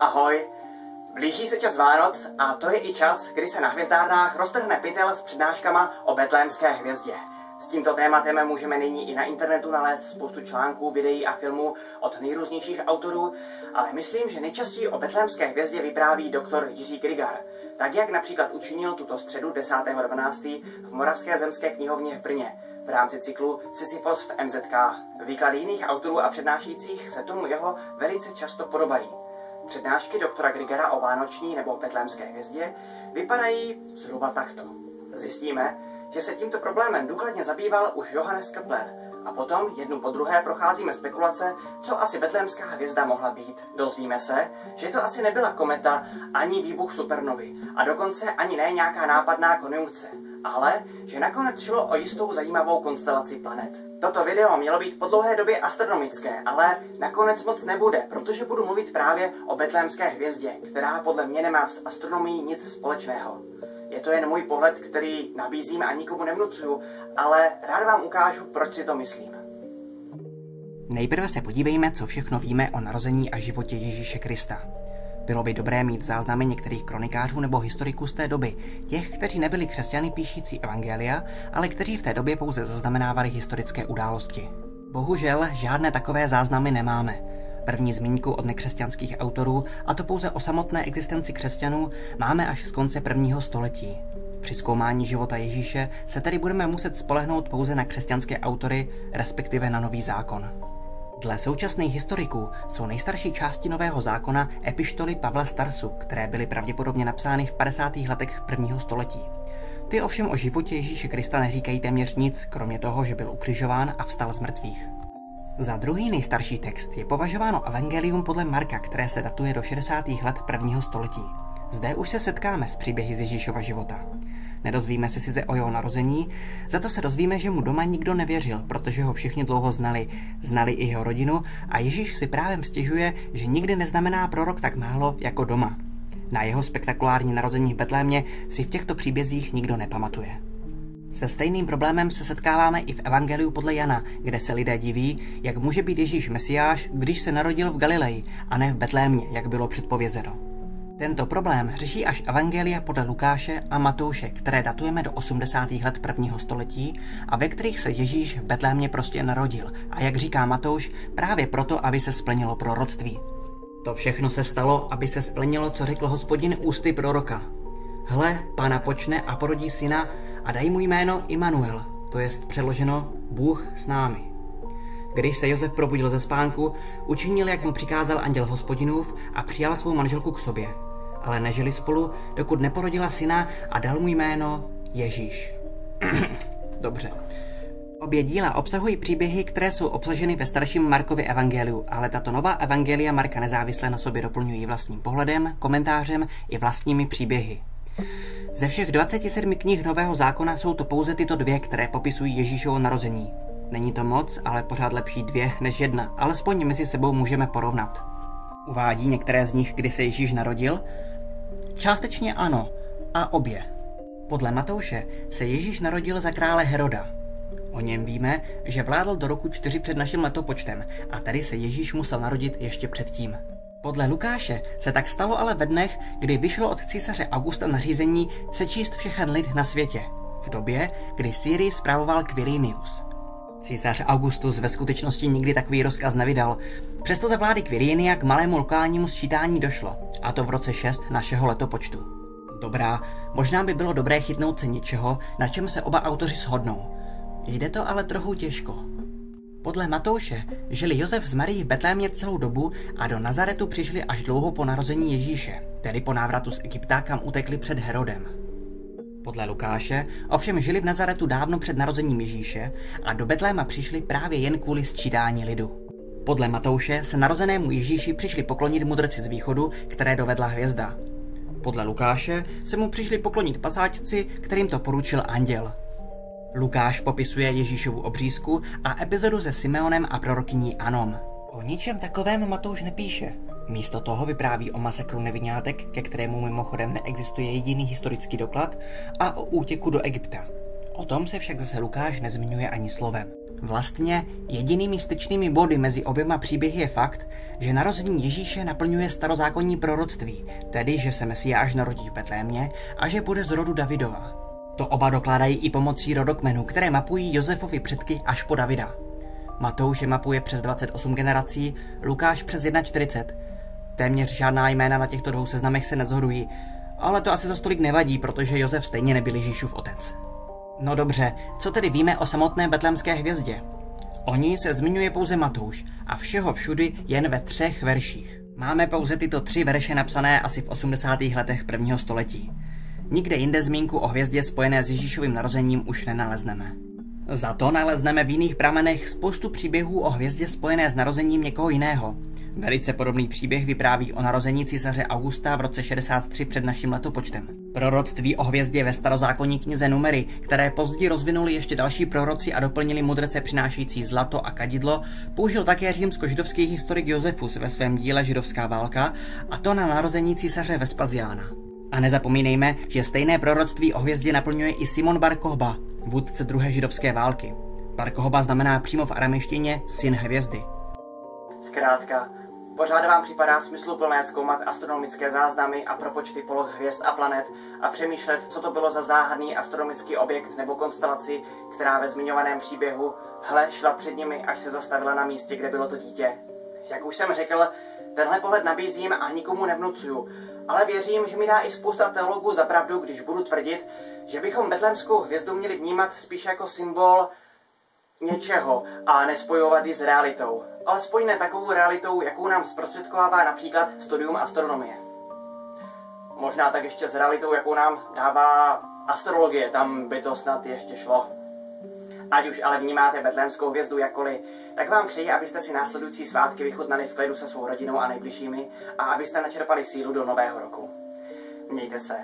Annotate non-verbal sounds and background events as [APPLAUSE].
Ahoj! Blíží se čas Vánoc a to je i čas, kdy se na hvězdárnách roztrhne pytel s přednáškama o betlémské hvězdě. S tímto tématem můžeme nyní i na internetu nalézt spoustu článků, videí a filmů od nejrůznějších autorů, ale myslím, že nejčastěji o betlémské hvězdě vypráví doktor Jiří Grigar, tak jak například učinil tuto středu 10.12. v Moravské zemské knihovně v Brně v rámci cyklu Sisyphos v MZK. Výklady jiných autorů a přednášejících se tomu jeho velice často podobají. Přednášky doktora Grigara o Vánoční nebo Betlémské hvězdě vypadají zhruba takto. Zjistíme, že se tímto problémem důkladně zabýval už Johannes Kepler a potom jednu po druhé procházíme spekulace, co asi betlémská hvězda mohla být. Dozvíme se, že to asi nebyla kometa ani výbuch supernovy a dokonce ani ne nějaká nápadná konjunkce, ale že nakonec šlo o jistou zajímavou konstelaci planet. Toto video mělo být po dlouhé době astronomické, ale nakonec moc nebude, protože budu mluvit právě o betlémské hvězdě, která podle mě nemá s astronomií nic společného. Je to jen můj pohled, který nabízím a nikomu nemnucuju, ale rád vám ukážu, proč si to myslím. Nejprve se podívejme, co všechno víme o narození a životě Ježíše Krista. Bylo by dobré mít záznamy některých kronikářů nebo historiků z té doby, těch, kteří nebyli křesťany píšící evangelia, ale kteří v té době pouze zaznamenávali historické události. Bohužel žádné takové záznamy nemáme. První zmínku od nekřesťanských autorů, a to pouze o samotné existenci křesťanů, máme až z konce prvního století. Při zkoumání života Ježíše se tedy budeme muset spolehnout pouze na křesťanské autory, respektive na nový zákon. Dle současných historiků jsou nejstarší části Nového zákona epištoly Pavla Starsu, které byly pravděpodobně napsány v 50. letech prvního století. Ty ovšem o životě Ježíše Krista neříkají téměř nic, kromě toho, že byl ukřižován a vstal z mrtvých. Za druhý nejstarší text je považováno Evangelium podle Marka, které se datuje do 60. let prvního století. Zde už se setkáme s příběhy z Ježíšova života. Nedozvíme se sice o jeho narození, za to se dozvíme, že mu doma nikdo nevěřil, protože ho všichni dlouho znali, znali i jeho rodinu a Ježíš si právě stěžuje, že nikdy neznamená prorok tak málo jako doma. Na jeho spektakulární narození v Betlémě si v těchto příbězích nikdo nepamatuje. Se stejným problémem se setkáváme i v Evangeliu podle Jana, kde se lidé diví, jak může být Ježíš Mesiáš, když se narodil v Galileji a ne v Betlémě, jak bylo předpovězeno. Tento problém řeší až Evangelia podle Lukáše a Matouše, které datujeme do 80. let prvního století a ve kterých se Ježíš v Betlémě prostě narodil. A jak říká Matouš, právě proto, aby se splnilo proroctví. To všechno se stalo, aby se splnilo, co řekl hospodin ústy proroka. Hle, pána počne a porodí syna a daj mu jméno Immanuel, to jest přeloženo Bůh s námi. Když se Josef probudil ze spánku, učinil, jak mu přikázal anděl hospodinův a přijal svou manželku k sobě. Ale nežili spolu, dokud neporodila syna a dal mu jméno Ježíš. [CLEARS THROAT] Dobře. Obě díla obsahují příběhy, které jsou obsaženy ve starším Markově evangeliu, ale tato nová evangelia Marka nezávisle na sobě doplňují vlastním pohledem, komentářem i vlastními příběhy. Ze všech 27 knih Nového zákona jsou to pouze tyto dvě, které popisují Ježíšovo narození. Není to moc, ale pořád lepší dvě než jedna, alespoň mezi sebou můžeme porovnat. Uvádí některé z nich, kdy se Ježíš narodil? Částečně ano, a obě. Podle Matouše se Ježíš narodil za krále Heroda. O něm víme, že vládl do roku 4 před naším letopočtem a tady se Ježíš musel narodit ještě předtím. Podle Lukáše se tak stalo ale ve dnech, kdy vyšlo od císaře Augusta nařízení sečíst všechen lid na světě, v době, kdy Syrii zpravoval Quirinius. Císař Augustus ve skutečnosti nikdy takový rozkaz nevydal, přesto za vlády Quirinia k malému lokálnímu sčítání došlo, a to v roce 6 našeho letopočtu. Dobrá, možná by bylo dobré chytnout se něčeho, na čem se oba autoři shodnou. Jde to ale trochu těžko. Podle Matouše žili Josef s Marií v Betlémě celou dobu a do Nazaretu přišli až dlouho po narození Ježíše, tedy po návratu z Egypta, kam utekli před Herodem. Podle Lukáše ovšem žili v Nazaretu dávno před narozením Ježíše a do Betléma přišli právě jen kvůli sčítání lidu. Podle Matouše se narozenému Ježíši přišli poklonit mudrci z východu, které dovedla hvězda. Podle Lukáše se mu přišli poklonit pasáčci, kterým to poručil anděl. Lukáš popisuje Ježíšovu obřízku a epizodu se Simeonem a prorokyní Anom. O ničem takovém Matouš nepíše. Místo toho vypráví o masakru nevinátek, ke kterému mimochodem neexistuje jediný historický doklad, a o útěku do Egypta. O tom se však zase Lukáš nezmiňuje ani slovem. Vlastně jedinými styčnými body mezi oběma příběhy je fakt, že narození Ježíše naplňuje starozákonní proroctví, tedy že se Mesiáš narodí v Betlémě a že bude z rodu Davidova. To oba dokládají i pomocí rodokmenů, které mapují Josefovi předky až po Davida. Matouš je mapuje přes 28 generací, Lukáš přes 41. Téměř žádná jména na těchto dvou seznamech se nezhodují, ale to asi za stolik nevadí, protože Josef stejně nebyl Ježíšův otec. No dobře, co tedy víme o samotné betlémské hvězdě? O ní se zmiňuje pouze Matouš a všeho všudy jen ve třech verších. Máme pouze tyto tři verše napsané asi v 80. letech prvního století. Nikde jinde zmínku o hvězdě spojené s Ježíšovým narozením už nenalezneme. Za to nalezneme v jiných pramenech spoustu příběhů o hvězdě spojené s narozením někoho jiného. Velice podobný příběh vypráví o narození císaře Augusta v roce 63 před naším letopočtem. Proroctví o hvězdě ve starozákonní knize Numery, které později rozvinuli ještě další proroci a doplnili mudrce přinášející zlato a kadidlo, použil také římsko-židovský historik Josefus ve svém díle Židovská válka, a to na narození císaře Vespasiána. A nezapomínejme, že stejné proroctví o hvězdě naplňuje i Simon Bar Kochba, vůdce druhé židovské války. Bar Kochba znamená přímo v aramejštině syn hvězdy. Zkrátka, Pořád vám připadá smysluplné zkoumat astronomické záznamy a propočty poloh hvězd a planet a přemýšlet, co to bylo za záhadný astronomický objekt nebo konstelaci, která ve zmiňovaném příběhu hle šla před nimi, až se zastavila na místě, kde bylo to dítě. Jak už jsem řekl, tenhle pohled nabízím a nikomu nevnucuju, ale věřím, že mi dá i spousta teologů za pravdu, když budu tvrdit, že bychom betlémskou hvězdu měli vnímat spíš jako symbol něčeho a nespojovat ji s realitou. Alespoň ne takovou realitou, jakou nám zprostředkovává například studium astronomie. Možná tak ještě s realitou, jakou nám dává astrologie, tam by to snad ještě šlo. Ať už ale vnímáte betlémskou hvězdu jakkoliv, tak vám přeji, abyste si následující svátky vychutnali v klidu se svou rodinou a nejbližšími a abyste načerpali sílu do nového roku. Mějte se.